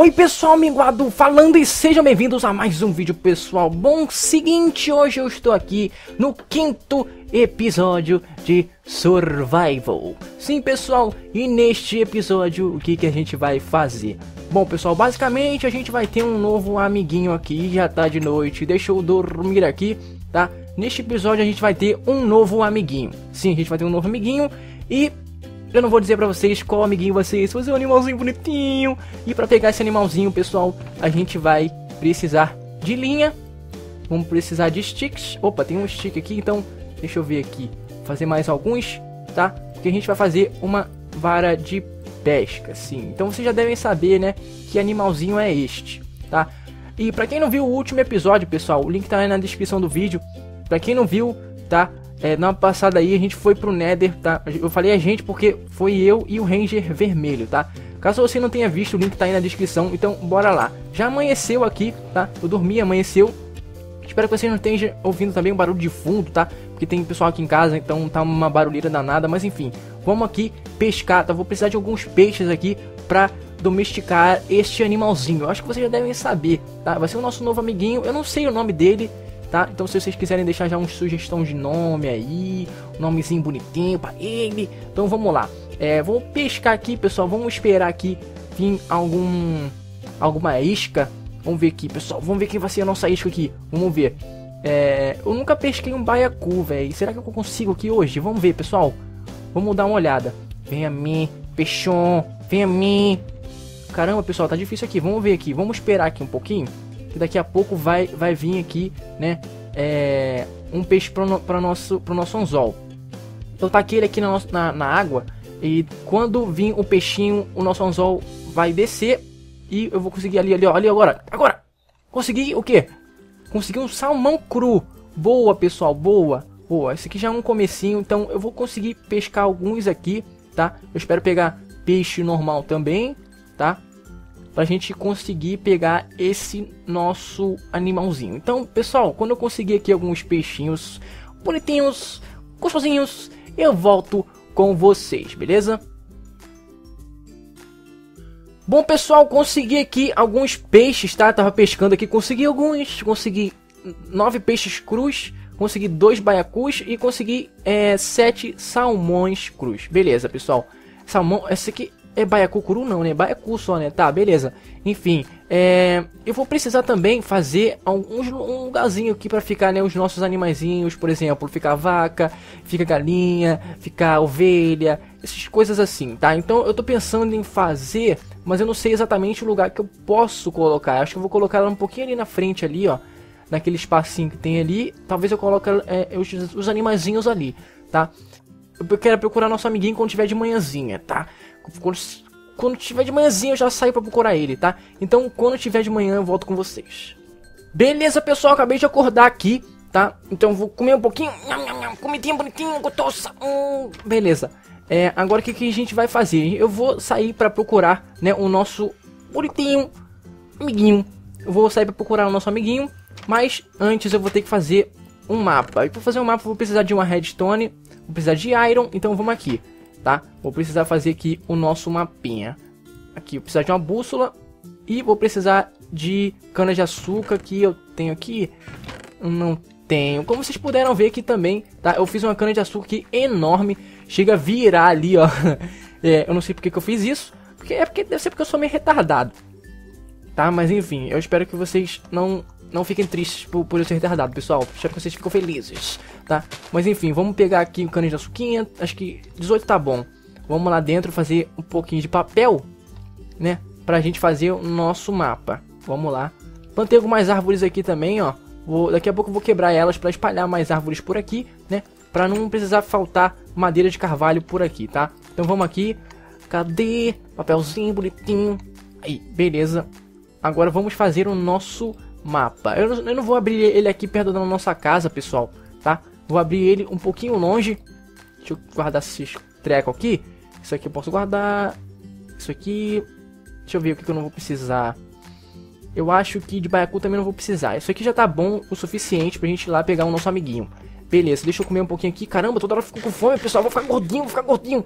Oi pessoal, minguado falando e sejam bem-vindos a mais um vídeo pessoal Bom, seguinte, hoje eu estou aqui no quinto episódio de Survival Sim pessoal, e neste episódio o que, que a gente vai fazer? Bom pessoal, basicamente a gente vai ter um novo amiguinho aqui, já tá de noite, deixa eu dormir aqui, tá? Neste episódio a gente vai ter um novo amiguinho Sim, a gente vai ter um novo amiguinho e eu não vou dizer pra vocês qual amiguinho esse, vai ser um animalzinho bonitinho. E pra pegar esse animalzinho, pessoal, a gente vai precisar de linha. Vamos precisar de sticks. Opa, tem um stick aqui, então deixa eu ver aqui. Fazer mais alguns, tá? Porque a gente vai fazer uma vara de pesca, sim. Então vocês já devem saber, né, que animalzinho é este, tá? E pra quem não viu o último episódio, pessoal, o link tá aí na descrição do vídeo. Pra quem não viu, tá? É, na passada aí a gente foi pro Nether, tá? Eu falei a gente porque foi eu e o Ranger Vermelho, tá? Caso você não tenha visto, o link tá aí na descrição, então bora lá. Já amanheceu aqui, tá? Eu dormi, amanheceu. Espero que você não esteja ouvindo também um barulho de fundo, tá? Porque tem pessoal aqui em casa, então tá uma barulheira danada, mas enfim. Vamos aqui pescar, tá? Vou precisar de alguns peixes aqui pra domesticar este animalzinho. Eu acho que vocês já devem saber, tá? Vai ser o nosso novo amiguinho, eu não sei o nome dele, tá? Então se vocês quiserem deixar já uma sugestão de nome aí, um nomezinho bonitinho para ele, então vamos lá. É, vamos pescar aqui, pessoal, vamos esperar aqui vir algum alguma isca. Vamos ver aqui, pessoal, vamos ver quem vai ser a nossa isca aqui. Vamos ver. É, eu nunca pesquei um baiacu, velho. Será que eu consigo aqui hoje? Vamos ver, pessoal. Vamos dar uma olhada. Vem a mim, peixão. Vem a mim. Caramba, pessoal, tá difícil aqui. Vamos ver aqui. Vamos esperar aqui um pouquinho que daqui a pouco vai, vai vir aqui, né? É, um peixe para no, nosso, nosso anzol. Eu taquei ele aqui na, na, na, água e quando vir o peixinho, o nosso anzol vai descer e eu vou conseguir ali, ali, ó, ali agora. Agora! Consegui o quê? Consegui um salmão cru. Boa, pessoal, boa. Boa, esse aqui já é um comecinho, então eu vou conseguir pescar alguns aqui, tá? Eu espero pegar peixe normal também, tá? Pra gente conseguir pegar esse nosso animalzinho. Então, pessoal, quando eu conseguir aqui alguns peixinhos bonitinhos, gostosinhos, eu volto com vocês, beleza? Bom, pessoal, consegui aqui alguns peixes, tá? Tava pescando aqui, consegui alguns, consegui nove peixes crus, consegui dois baiacus e consegui é, sete salmões crus. Beleza, pessoal. Salmão, esse aqui é baiacu curu não, né? Baiacu só, né? Tá, beleza. Enfim, é... eu vou precisar também fazer um, um lugarzinho aqui para ficar, né? Os nossos animaizinhos, por exemplo, ficar vaca, fica galinha, ficar ovelha, essas coisas assim, tá? Então eu tô pensando em fazer, mas eu não sei exatamente o lugar que eu posso colocar. Acho que eu vou colocar ela um pouquinho ali na frente ali, ó. Naquele espacinho que tem ali. Talvez eu coloque é, os, os animaizinhos ali, tá? Eu quero procurar nosso amiguinho quando tiver de manhãzinha, tá? Quando, quando tiver de manhãzinha eu já saio pra procurar ele, tá? Então quando tiver de manhã eu volto com vocês. Beleza, pessoal, acabei de acordar aqui, tá? Então vou comer um pouquinho. Comidinha bonitinha. Hum, beleza. É, agora o que, que a gente vai fazer? Eu vou sair para procurar, né, o nosso bonitinho amiguinho. Eu vou sair para procurar o nosso amiguinho, mas antes eu vou ter que fazer um mapa. E para fazer um mapa eu vou precisar de uma redstone, vou precisar de iron, então vamos aqui tá? Vou precisar fazer aqui o nosso mapinha. Aqui eu preciso de uma bússola e vou precisar de cana de açúcar que eu tenho aqui. Não tenho. Como vocês puderam ver aqui também, tá? Eu fiz uma cana de açúcar aqui enorme, chega a virar ali, ó. É, eu não sei porque que eu fiz isso, porque é porque deve ser porque eu sou meio retardado. Tá? Mas enfim, eu espero que vocês não não fiquem tristes por, por eu ser retardado, pessoal. Espero que vocês fiquem felizes, tá? Mas enfim, vamos pegar aqui o cano de açuquinha. Acho que 18 tá bom. Vamos lá dentro fazer um pouquinho de papel, né? Pra gente fazer o nosso mapa. Vamos lá. Plantei algumas árvores aqui também, ó. Vou, daqui a pouco eu vou quebrar elas para espalhar mais árvores por aqui, né? Pra não precisar faltar madeira de carvalho por aqui, tá? Então vamos aqui. Cadê? Papelzinho bonitinho. Aí, beleza. Agora vamos fazer o nosso mapa. Eu, eu não vou abrir ele aqui perto da nossa casa, pessoal, tá? Vou abrir ele um pouquinho longe. Deixa eu guardar esses treco aqui. Isso aqui eu posso guardar. Isso aqui... Deixa eu ver o que, que eu não vou precisar. Eu acho que de baiacu também não vou precisar. Isso aqui já tá bom o suficiente pra gente ir lá pegar o nosso amiguinho. Beleza, deixa eu comer um pouquinho aqui. Caramba, toda hora eu fico com fome, pessoal. Vou ficar gordinho, vou ficar gordinho.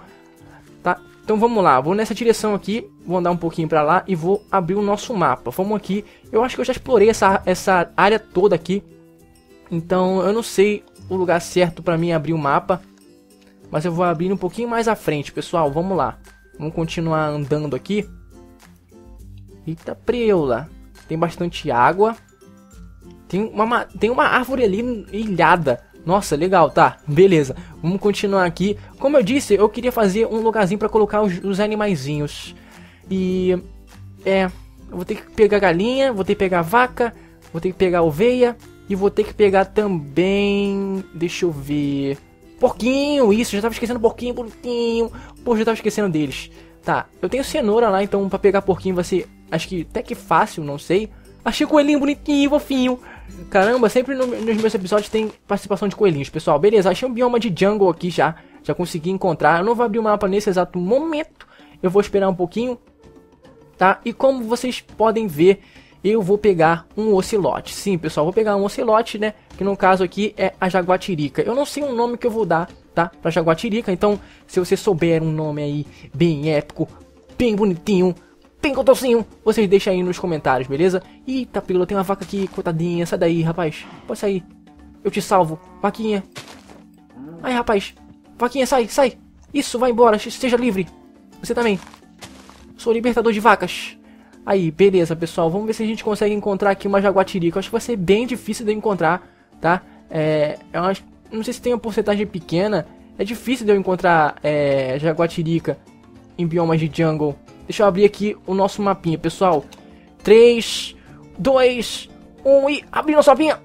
Então vamos lá, vou nessa direção aqui, vou andar um pouquinho pra lá e vou abrir o nosso mapa. Vamos aqui, eu acho que eu já explorei essa, essa área toda aqui. Então eu não sei o lugar certo pra mim abrir o mapa. Mas eu vou abrir um pouquinho mais à frente, pessoal, vamos lá. Vamos continuar andando aqui. Eita preula, tem bastante água. Tem uma, tem uma árvore ali ilhada. Nossa, legal, tá, beleza. Vamos continuar aqui. Como eu disse, eu queria fazer um lugarzinho para colocar os, os animaizinhos. E... É... Eu vou ter que pegar galinha, vou ter que pegar vaca, vou ter que pegar oveia. E vou ter que pegar também... Deixa eu ver... Porquinho, isso, já tava esquecendo porquinho, porquinho. Pô, já tava esquecendo deles. Tá, eu tenho cenoura lá, então pra pegar porquinho vai ser... Acho que até que fácil, não sei. Achei o coelhinho bonitinho, fofinho. Caramba, sempre no, nos meus episódios tem participação de coelhinhos, pessoal. Beleza, achei um bioma de jungle aqui já. Já consegui encontrar. Eu não vou abrir o mapa nesse exato momento. Eu vou esperar um pouquinho. Tá? E como vocês podem ver, eu vou pegar um ocelote. Sim, pessoal, vou pegar um ocelote, né? Que no caso aqui é a jaguatirica. Eu não sei o um nome que eu vou dar, tá? Pra jaguatirica. Então, se você souber um nome aí bem épico, bem bonitinho, Pincotocinho, vocês deixam aí nos comentários, beleza? Eita, pílula, tem uma vaca aqui, coitadinha, sai daí, rapaz. Pode sair. Eu te salvo. Vaquinha. Aí, rapaz. Vaquinha, sai, sai. Isso, vai embora, seja livre. Você também. Sou libertador de vacas. Aí, beleza, pessoal. Vamos ver se a gente consegue encontrar aqui uma jaguatirica. Acho que vai ser bem difícil de encontrar, tá? É, eu acho, não sei se tem uma porcentagem pequena. É difícil de eu encontrar é, jaguatirica em biomas de jungle. Deixa eu abrir aqui o nosso mapinha, pessoal. 3, 2, 1 e abrir nosso mapinha.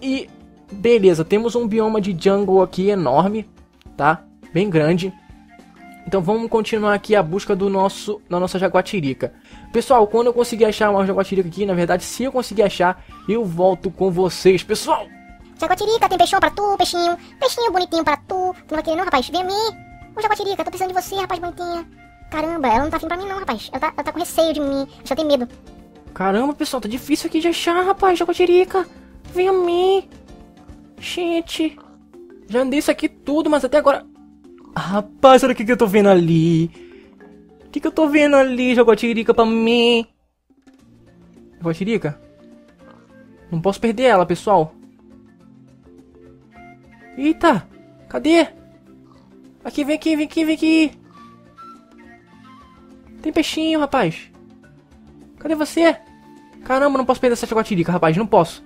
E beleza, temos um bioma de jungle aqui enorme, tá? Bem grande. Então vamos continuar aqui a busca do nosso, da nossa jaguatirica. Pessoal, quando eu conseguir achar uma jaguatirica aqui, na verdade, se eu conseguir achar, eu volto com vocês, pessoal. Jaguatirica, tem peixão pra tu, peixinho. Peixinho bonitinho pra tu. Tu não vai querer não, rapaz? Vem a mim. Ô, jaguatirica, tô precisando de você, rapaz bonitinha. Caramba, ela não tá afim pra mim não, rapaz. Ela tá, ela tá com receio de mim. Já tem medo. Caramba, pessoal, tá difícil aqui de achar, rapaz. Jaguatirica. Vem a mim. Gente. Já andei isso aqui tudo, mas até agora... Rapaz, olha o que, que eu tô vendo ali. O que, que eu tô vendo ali, Jaguatirica, pra mim? Jaguatirica? Não posso perder ela, pessoal. Eita! Cadê? Aqui, vem aqui, vem aqui, vem aqui. Tem peixinho, rapaz. Cadê você? Caramba, não posso perder essa jaguatirica, rapaz. Não posso.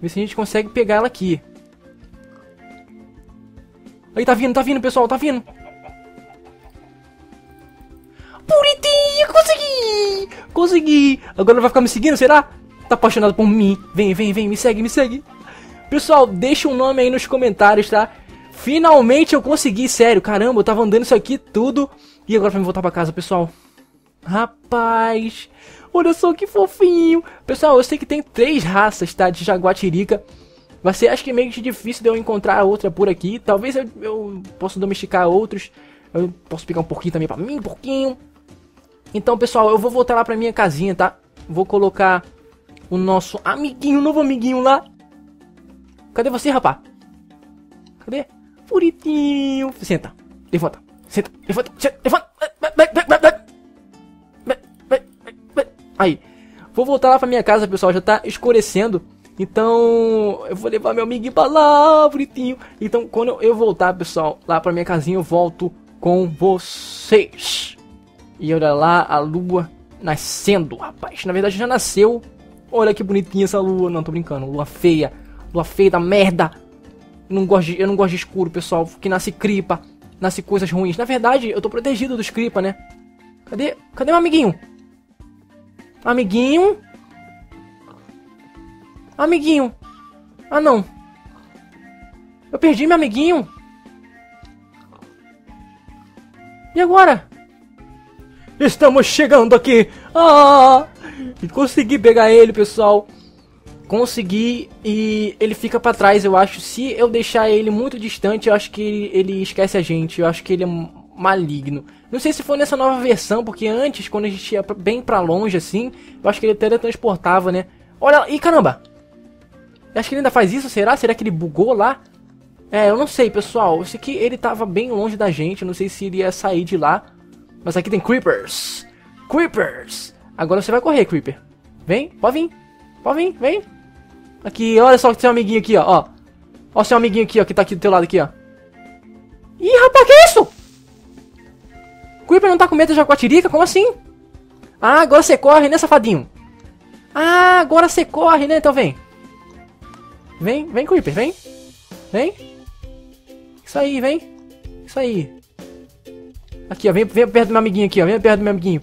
Ver se a gente consegue pegar ela aqui. Aí, tá vindo, tá vindo, pessoal. Tá vindo. Bonitinha, consegui! Consegui! Agora ela vai ficar me seguindo, será? Tá apaixonado por mim. Vem, vem, vem, me segue, me segue. Pessoal, deixa um nome aí nos comentários, tá? Finalmente eu consegui, sério. Caramba, eu tava andando isso aqui tudo. E agora pra me voltar pra casa, pessoal. Rapaz, olha só que fofinho. Pessoal, eu sei que tem três raças, tá? De jaguatirica. Vai ser, acho que meio que difícil de eu encontrar outra por aqui. Talvez eu, eu possa domesticar outros. Eu posso pegar um pouquinho também pra mim, um pouquinho. Então, pessoal, eu vou voltar lá pra minha casinha, tá? Vou colocar o nosso amiguinho, novo amiguinho lá. Cadê você, rapá? Cadê? Bonitinho. Senta. Levanta. Senta. Levanta. Senta. Levanta. Aí, vou voltar lá pra minha casa, pessoal, já tá escurecendo. Então, eu vou levar meu amiguinho pra lá, bonitinho. Então, quando eu voltar, pessoal, lá pra minha casinha, eu volto com vocês. E olha lá a lua nascendo, rapaz. Na verdade, já nasceu. Olha que bonitinha essa lua. Não, tô brincando. Lua feia. Lua feia da merda. Eu não gosto de, eu não gosto de escuro, pessoal. Que nasce cripa. Nasce coisas ruins. Na verdade, eu tô protegido dos cripa, né? Cadê? Cadê meu amiguinho? Amiguinho? Amiguinho. Ah, não. Eu perdi meu amiguinho. E agora? Estamos chegando aqui. Ah! Consegui pegar ele, pessoal. Consegui e ele fica para trás, eu acho. Se eu deixar ele muito distante, eu acho que ele esquece a gente. Eu acho que ele é maligno. Não sei se foi nessa nova versão, porque antes, quando a gente ia bem pra longe assim, eu acho que ele teletransportava, né? Olha, ih caramba! Eu acho que ele ainda faz isso, será? Será que ele bugou lá? É, eu não sei, pessoal. Eu sei que ele tava bem longe da gente, eu não sei se iria sair de lá. Mas aqui tem Creepers. Creepers. Agora você vai correr, Creeper. Vem, pode vir. Pode vir, vem. Aqui, olha só o seu amiguinho aqui, ó. Ó, ó seu amiguinho aqui, ó, que tá aqui do teu lado aqui, ó. Ih, rapaz, que isso? Creeper não tá com medo de jaguatirica? Como assim? Ah, agora você corre, né, safadinho? Ah, agora você corre, né? Então vem. Vem, vem, Creeper, vem. Vem. Isso aí, vem. Isso aí. Aqui, ó. Vem, vem perto do meu amiguinho aqui, ó. Vem perto do meu amiguinho.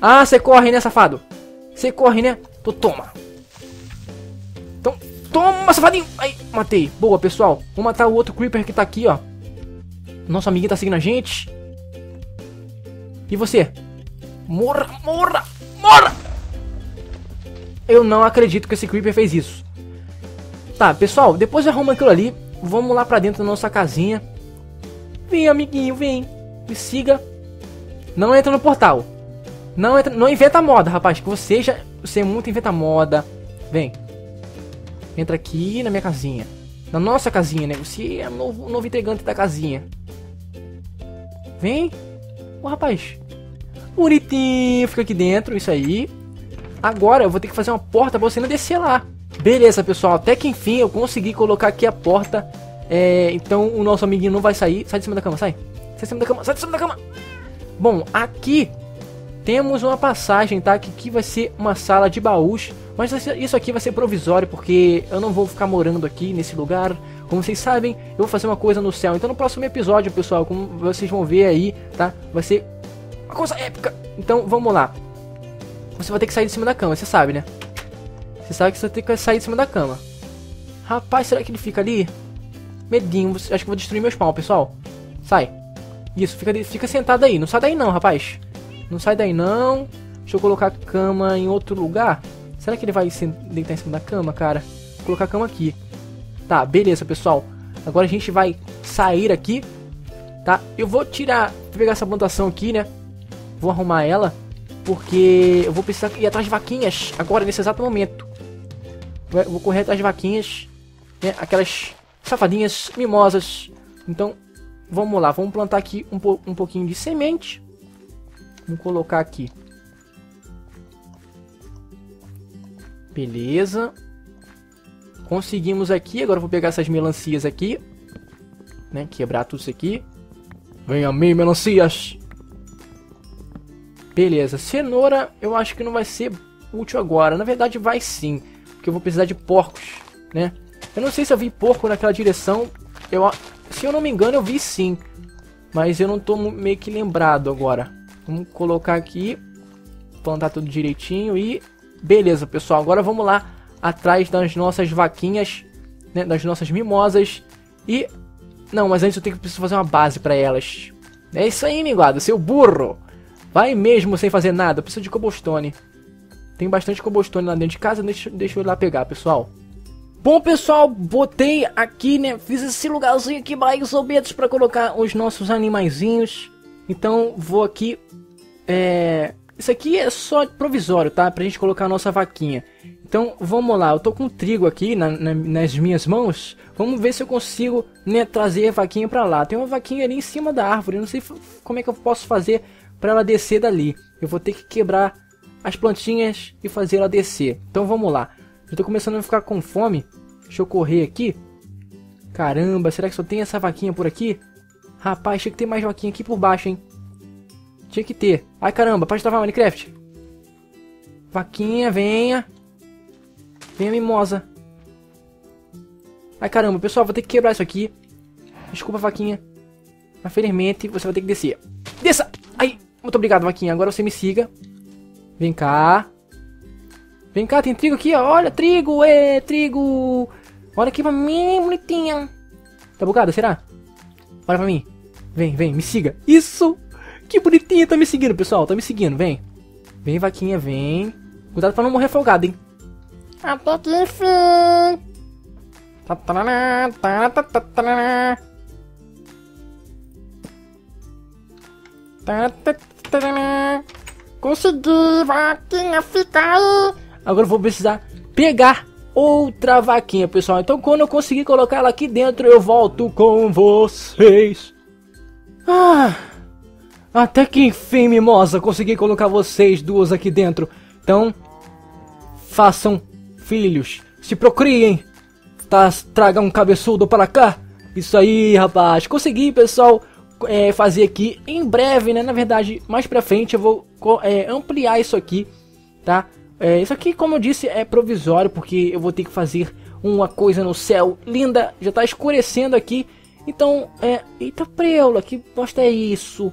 Ah, você corre, né, safado? Você corre, né? Então toma. Então, toma, safadinho. Aí, matei. Boa, pessoal. Vou matar o outro Creeper que tá aqui, ó. Nosso amiguinho tá seguindo a gente. E você? Morra, morra, morra! Eu não acredito que esse Creeper fez isso. Tá, pessoal, depois de arrumar aquilo ali, vamos lá pra dentro da nossa casinha. Vem, amiguinho, vem. Me siga. Não entra no portal. Não entra, não inventa moda, rapaz, que você já, você é muito inventa moda. Vem. Entra aqui na minha casinha. Na nossa casinha, né? Você é o novo, novo integrante da casinha. Vem. Ô, rapaz. Bonitinho. Fica aqui dentro, isso aí. Agora eu vou ter que fazer uma porta pra você não descer lá. Beleza, pessoal. Até que enfim eu consegui colocar aqui a porta. É, então o nosso amiguinho não vai sair. Sai de cima da cama, sai. Sai de cima da cama, sai de cima da cama. Bom, aqui temos uma passagem, tá? Que aqui vai ser uma sala de baús. Mas isso aqui vai ser provisório, porque eu não vou ficar morando aqui nesse lugar. Como vocês sabem, eu vou fazer uma coisa no céu. Então no próximo episódio, pessoal, como vocês vão ver aí, tá? Vai ser uma coisa épica. Então vamos lá. Você vai ter que sair de cima da cama, você sabe, né? Você sabe que você ter que sair de cima da cama. Rapaz, será que ele fica ali? Medinho, acho que vou destruir meus pau, pessoal. Sai. Isso, fica, fica sentado aí. Não sai daí não, rapaz. Não sai daí não. Deixa eu colocar a cama em outro lugar. Será que ele vai deitar em cima da cama, cara? Vou colocar a cama aqui. Tá, beleza, pessoal. Agora a gente vai sair aqui, tá? Eu vou tirar, vou pegar essa plantação aqui, né? Vou arrumar ela, porque eu vou precisar ir atrás de vaquinhas agora, nesse exato momento. Vou correr atrás de vaquinhas, né? Aquelas safadinhas mimosas. Então, vamos lá, vamos plantar aqui um, po um pouquinho de semente. Vamos colocar aqui. Beleza. Conseguimos aqui. Agora eu vou pegar essas melancias aqui. Né? Quebrar tudo isso aqui. Vem a mim, melancias. Beleza. Cenoura eu acho que não vai ser útil agora. Na verdade vai sim. Porque eu vou precisar de porcos. Né? Eu não sei se eu vi porco naquela direção. Eu, se eu não me engano eu vi sim. Mas eu não tô meio que lembrado agora. Vamos colocar aqui. Plantar tudo direitinho e... Beleza, pessoal. Agora vamos lá atrás das nossas vaquinhas, né, das nossas mimosas. E. Não, mas antes eu tenho que preciso fazer uma base para elas. É isso aí, minguado, seu burro! Vai mesmo sem fazer nada, eu preciso de cobblestone. Tem bastante cobblestone lá dentro de casa, deixa, deixa eu ir lá pegar, pessoal. Bom, pessoal, botei aqui, né, fiz esse lugarzinho aqui mais ou menos pra colocar os nossos animaizinhos. Então, vou aqui, é... Isso aqui é só provisório, tá? Pra gente colocar a nossa vaquinha. Então, vamos lá. Eu tô com trigo aqui na, na, nas minhas mãos. Vamos ver se eu consigo né, trazer a vaquinha pra lá. Tem uma vaquinha ali em cima da árvore. Eu não sei como é que eu posso fazer pra ela descer dali. Eu vou ter que quebrar as plantinhas e fazer ela descer. Então, vamos lá. Eu tô começando a ficar com fome. Deixa eu correr aqui. Caramba, será que só tem essa vaquinha por aqui? Rapaz, tinha que ter mais vaquinha aqui por baixo, hein? Tinha que ter. Ai, caramba, pode travar Minecraft. Vaquinha, venha. Venha mimosa. Ai caramba, pessoal, vou ter que quebrar isso aqui. Desculpa, vaquinha. Mas felizmente você vai ter que descer. Desça! Ai, muito obrigado, vaquinha. Agora você me siga. Vem cá. Vem cá, tem trigo aqui, ó. Olha, trigo, é, trigo. Olha aqui pra mim, bonitinha. Tá bugada, será? Olha pra mim. Vem, vem, me siga. Isso! Que bonitinha, tá me seguindo, pessoal. Tá me seguindo, vem. Vem, vaquinha, vem. Cuidado pra não morrer folgado, hein. Até que enfim. Consegui, vaquinha, fica aí. Agora eu vou precisar pegar outra vaquinha, pessoal. Então quando eu conseguir colocar ela aqui dentro, eu volto com vocês. Ah, Até que enfim, mimosa, consegui colocar vocês duas aqui dentro. Então, façam filhos, se procriem, tá, traga um cabeçudo para cá. Isso aí, rapaz, consegui, pessoal, é, fazer aqui em breve, né? Na verdade, mais pra frente eu vou é, ampliar isso aqui, tá? É, isso aqui, como eu disse, é provisório, porque eu vou ter que fazer uma coisa no céu linda, já tá escurecendo aqui. Então, é. Eita preula, que bosta é isso?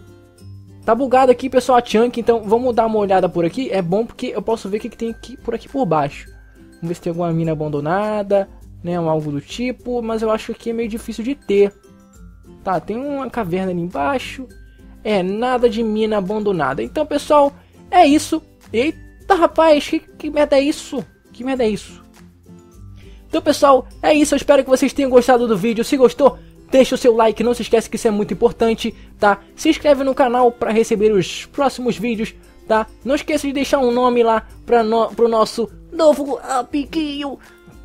Tá bugado aqui, pessoal, a chunk, então vamos dar uma olhada por aqui. É bom porque eu posso ver o que, que tem aqui por aqui por baixo. Vamos ver se tem alguma mina abandonada, né, algo do tipo, mas eu acho que é meio difícil de ter. Tá, tem uma caverna ali embaixo. É, nada de mina abandonada. Então, pessoal, é isso. Eita, rapaz, que, que merda é isso? Que merda é isso? Então, pessoal, é isso. Eu espero que vocês tenham gostado do vídeo. Se gostou, deixa o seu like. Não se esquece que isso é muito importante, tá? Se inscreve no canal para receber os próximos vídeos, tá? Não esqueça de deixar um nome lá para no, pro nosso novo amiguinho.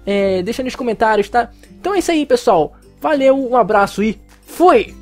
É, deixa nos comentários, tá? Então é isso aí, pessoal. Valeu, um abraço e fui!